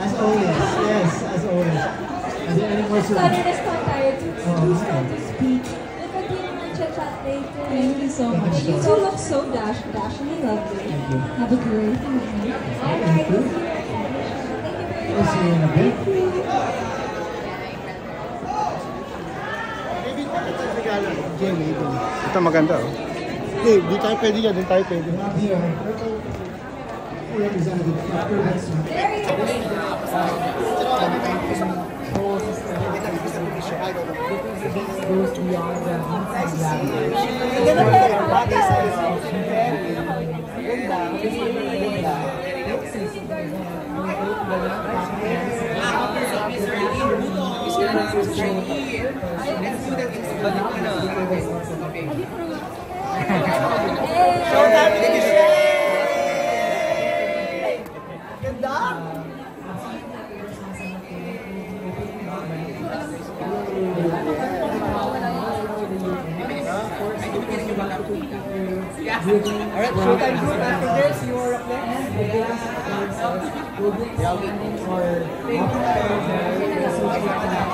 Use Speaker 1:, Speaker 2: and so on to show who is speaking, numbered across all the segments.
Speaker 1: As always, yes, as always.
Speaker 2: Thank you.
Speaker 1: Thank
Speaker 2: You
Speaker 1: you. Thank you.
Speaker 2: Have a great evening.
Speaker 3: You Thank you
Speaker 1: you bit. Jay, Diyan,
Speaker 4: ito. Ito maganda, oh. Hey, di tayo pwede yan, di tayo pwede.
Speaker 1: Goes beyond the inside language. One.
Speaker 5: goes beyond the needs and
Speaker 6: Alright, showtime group after this, you are up.
Speaker 5: Thank you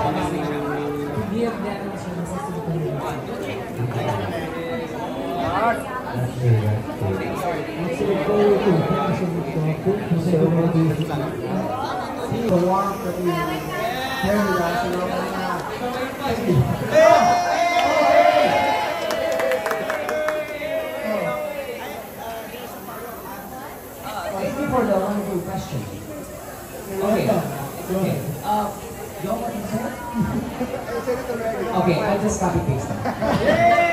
Speaker 5: question. Okay. Okay. Uh, you want you said? okay, I'll just copy paste.